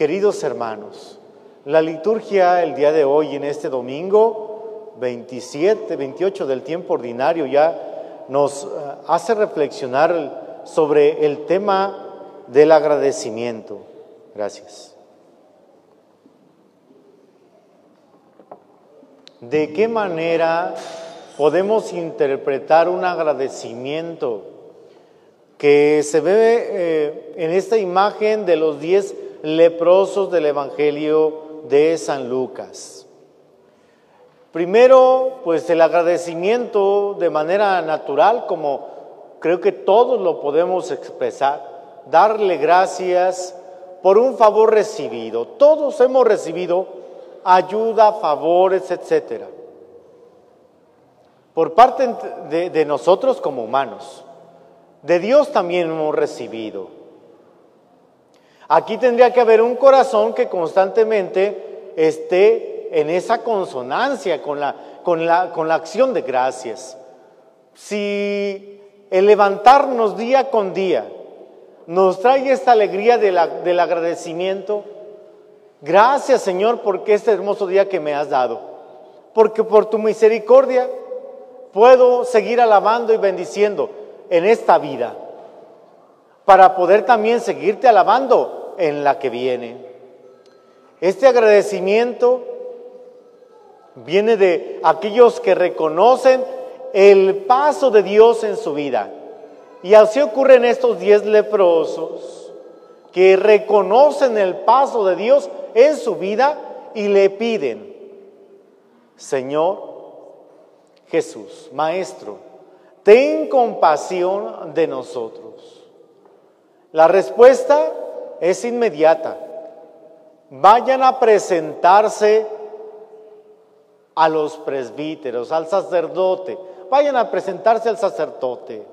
Queridos hermanos, la liturgia el día de hoy, en este domingo 27, 28 del tiempo ordinario, ya nos eh, hace reflexionar sobre el tema del agradecimiento. Gracias. ¿De qué manera podemos interpretar un agradecimiento que se ve eh, en esta imagen de los diez leprosos del Evangelio de San Lucas? Primero, pues el agradecimiento de manera natural, como creo que todos lo podemos expresar, darle gracias por un favor recibido. Todos hemos recibido ayuda, favores, etcétera por parte de, nosotros como humanos. De Dios también hemos recibido. Aquí tendría que haber un corazón que constantemente esté en esa consonancia con la, con la, con la acción de gracias. Si el levantarnos día con día nos trae esta alegría del agradecimiento, gracias Señor porque este hermoso día que me has dado, porque por tu misericordia puedo seguir alabando y bendiciendo en esta vida, para poder también seguirte alabando en la que viene. Este agradecimiento viene de aquellos que reconocen el paso de Dios en su vida. Y así ocurren estos diez leprosos que reconocen el paso de Dios en su vida y le piden, Señor, Jesús, Maestro, ten compasión de nosotros. La respuesta es inmediata. Vayan a presentarse a los presbíteros, al sacerdote. Vayan a presentarse al sacerdote.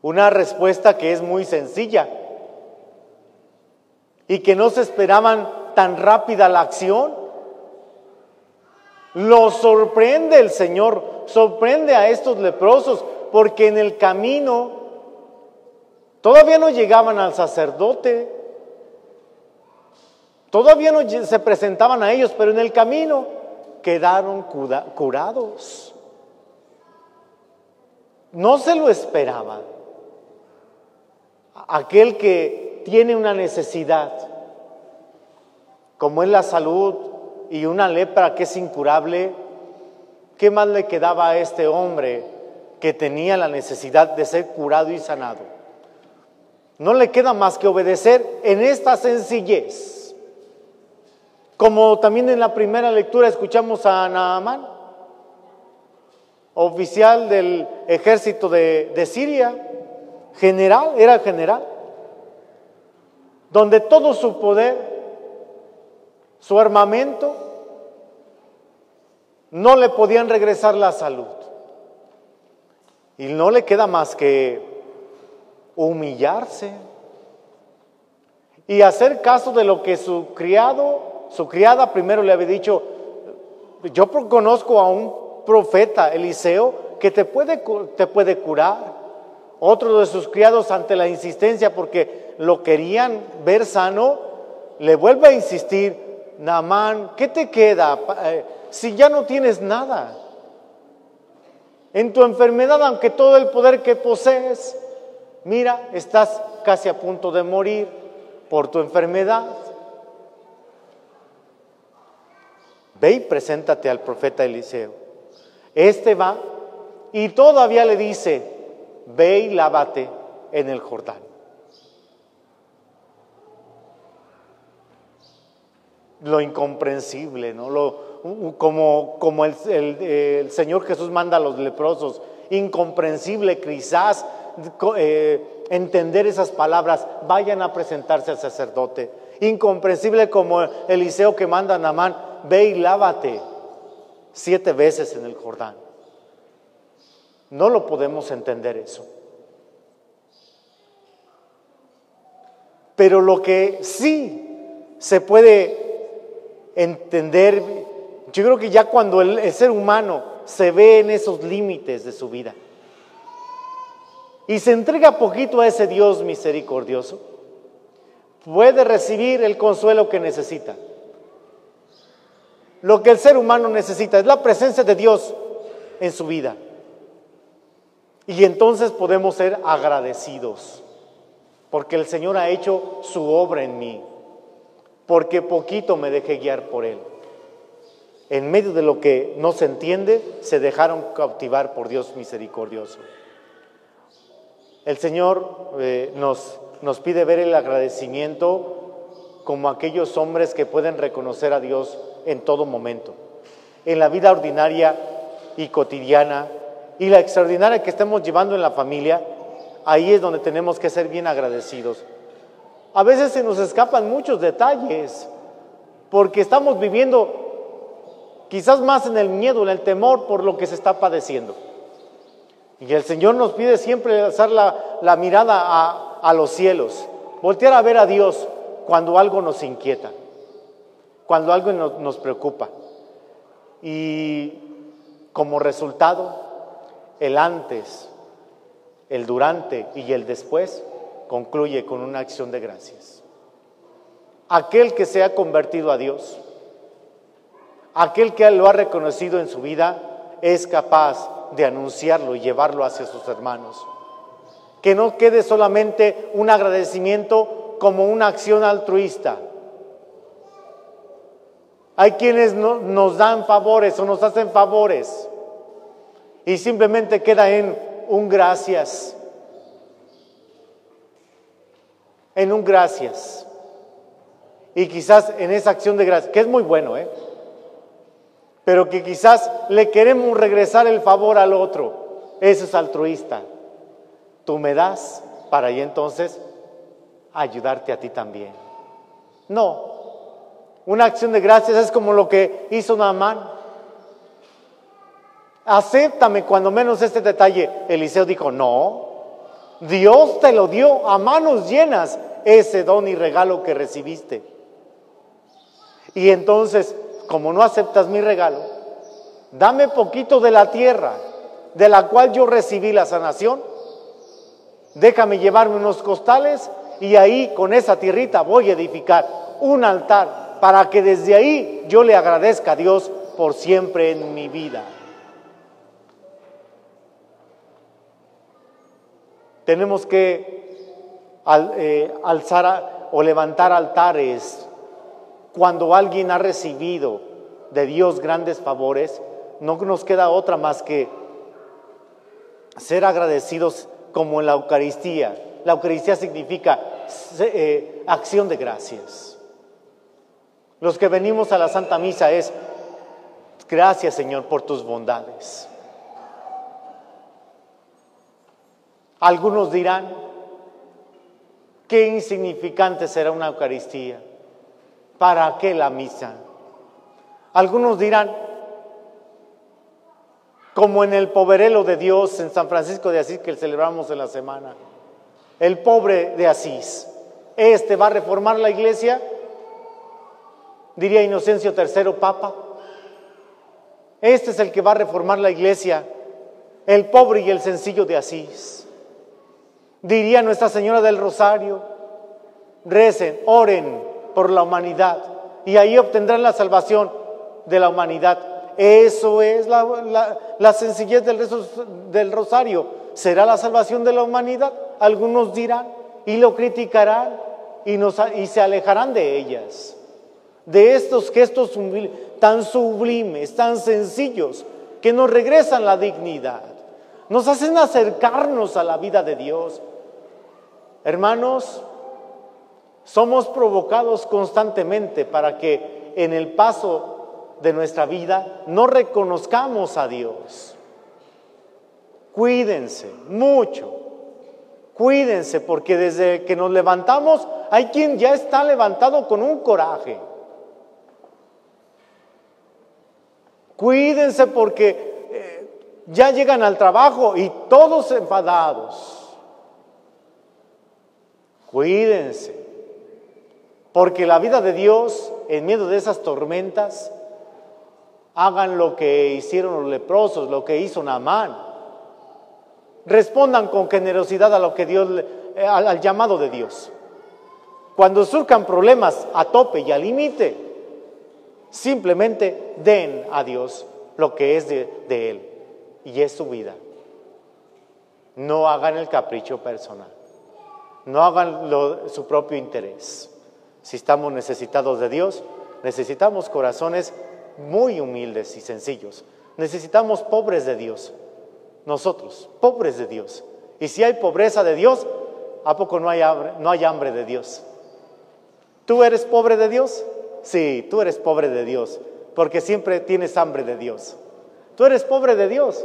Una respuesta que es muy sencilla y que no se esperaban tan rápida la acción lo sorprende el Señor, sorprende a estos leprosos, porque en el camino todavía no llegaban al sacerdote, todavía no se presentaban a ellos, pero en el camino quedaron curados. No se lo esperaban. Aquel que tiene una necesidad, como es la salud, y una lepra que es incurable, ¿qué más le quedaba a este hombre que tenía la necesidad de ser curado y sanado? No le queda más que obedecer en esta sencillez. Como también en la primera lectura escuchamos a Naamán, oficial del ejército de, de Siria, general, era general, donde todo su poder su armamento, no le podían regresar la salud. Y no le queda más que humillarse y hacer caso de lo que su criado, su criada primero le había dicho, yo conozco a un profeta, Eliseo, que te puede, te puede curar. Otro de sus criados ante la insistencia porque lo querían ver sano, le vuelve a insistir, Naamán, ¿qué te queda eh, si ya no tienes nada? En tu enfermedad, aunque todo el poder que posees, mira, estás casi a punto de morir por tu enfermedad. Ve y preséntate al profeta Eliseo. Este va y todavía le dice, ve y lávate en el Jordán. lo incomprensible, ¿no? Lo, como, como el, el, Señor Jesús manda a los leprosos, incomprensible quizás eh, entender esas palabras, vayan a presentarse al sacerdote. Incomprensible como Eliseo que manda a Namán, ve y lávate siete veces en el Jordán. No lo podemos entender eso. Pero lo que sí se puede entender, yo creo que ya cuando el, ser humano se ve en esos límites de su vida y se entrega poquito a ese Dios misericordioso, puede recibir el consuelo que necesita. Lo que el ser humano necesita es la presencia de Dios en su vida. Y entonces podemos ser agradecidos, porque el Señor ha hecho su obra en mí, porque poquito me dejé guiar por Él. En medio de lo que no se entiende, se dejaron cautivar por Dios misericordioso. El Señor eh, nos, nos pide ver el agradecimiento como aquellos hombres que pueden reconocer a Dios en todo momento. En la vida ordinaria y cotidiana y la extraordinaria que estemos llevando en la familia, ahí es donde tenemos que ser bien agradecidos. A veces se nos escapan muchos detalles porque estamos viviendo quizás más en el miedo, en el temor por lo que se está padeciendo. Y el Señor nos pide siempre alzar la, mirada a, los cielos, voltear a ver a Dios cuando algo nos inquieta, cuando algo nos preocupa. Y como resultado, el antes, el durante y el después concluye con una acción de gracias. Aquel que se ha convertido a Dios, aquel que lo ha reconocido en su vida, es capaz de anunciarlo y llevarlo hacia sus hermanos. Que no quede solamente un agradecimiento como una acción altruista. Hay quienes nos dan favores o nos hacen favores y simplemente queda en un gracias. En un gracias. Y quizás en esa acción de gracias, que es muy bueno, ¿eh? Pero que quizás le queremos regresar el favor al otro. Eso es altruista. Tú me das para y entonces ayudarte a ti también. No. Una acción de gracias es como lo que hizo Naamán acéptame cuando menos este detalle. Eliseo dijo, no, Dios te lo dio a manos llenas ese don y regalo que recibiste. Y entonces, como no aceptas mi regalo, dame poquito de la tierra de la cual yo recibí la sanación. Déjame llevarme unos costales y ahí con esa tierrita voy a edificar un altar para que desde ahí yo le agradezca a Dios por siempre en mi vida. Tenemos que eh, alzar o levantar altares cuando alguien ha recibido de Dios grandes favores. No nos queda otra más que ser agradecidos como en la Eucaristía. La Eucaristía significa eh, acción de gracias. Los que venimos a la Santa Misa es, gracias Señor por tus bondades. Algunos dirán, qué insignificante será una Eucaristía, ¿para qué la misa? Algunos dirán, como en el poverelo de Dios en San Francisco de Asís que celebramos en la semana, el pobre de Asís, ¿este va a reformar la iglesia? Diría Inocencio III, Papa. Este es el que va a reformar la iglesia, el pobre y el sencillo de Asís. Diría Nuestra Señora del Rosario, recen, oren por la humanidad y ahí obtendrán la salvación de la humanidad. Eso es la, sencillez del, del rosario. ¿Será la salvación de la humanidad? Algunos dirán y lo criticarán y, y se alejarán de ellas. De estos gestos tan sublimes, tan sencillos, que nos regresan la dignidad, nos hacen acercarnos a la vida de Dios, Hermanos, somos provocados constantemente para que en el paso de nuestra vida no reconozcamos a Dios. Cuídense mucho, cuídense porque desde que nos levantamos hay quien ya está levantado con un coraje. Cuídense porque eh, ya llegan al trabajo y todos enfadados. Cuídense, porque la vida de Dios, en medio de esas tormentas, hagan lo que hicieron los leprosos, lo que hizo Naamán. Respondan con generosidad a lo que Dios, al, al llamado de Dios. Cuando surcan problemas a tope y al límite, simplemente den a Dios lo que es de, Él y es su vida. No hagan el capricho personal, no hagan su propio interés. Si estamos necesitados de Dios, necesitamos corazones muy humildes y sencillos. Necesitamos pobres de Dios. Nosotros, pobres de Dios. Y si hay pobreza de Dios, ¿a poco no hay hambre, no hay hambre de Dios? ¿Tú eres pobre de Dios? Sí, tú eres pobre de Dios, porque siempre tienes hambre de Dios. Tú eres pobre de Dios.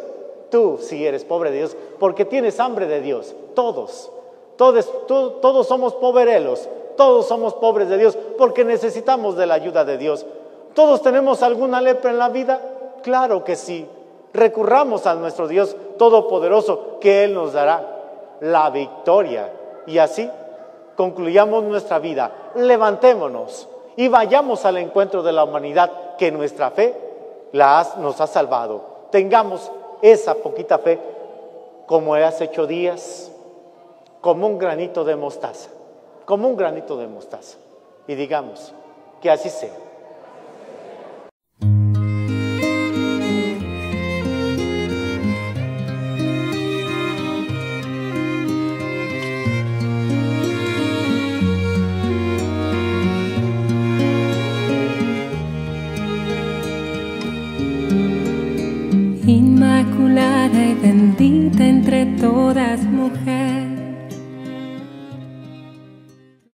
Tú sí eres pobre de Dios, porque tienes hambre de Dios. Todos. Todos, todos somos pobreros. Todos somos pobres de Dios, porque necesitamos de la ayuda de Dios. ¿Todos tenemos alguna lepra en la vida? Claro que sí. Recurramos a nuestro Dios Todopoderoso, que Él nos dará la victoria. Y así concluyamos nuestra vida. Levantémonos y vayamos al encuentro de la humanidad que nuestra fe la nos ha salvado. Tengamos esa poquita fe como hace ocho días, como un granito de mostaza, como un granito de mostaza. Y digamos que así sea.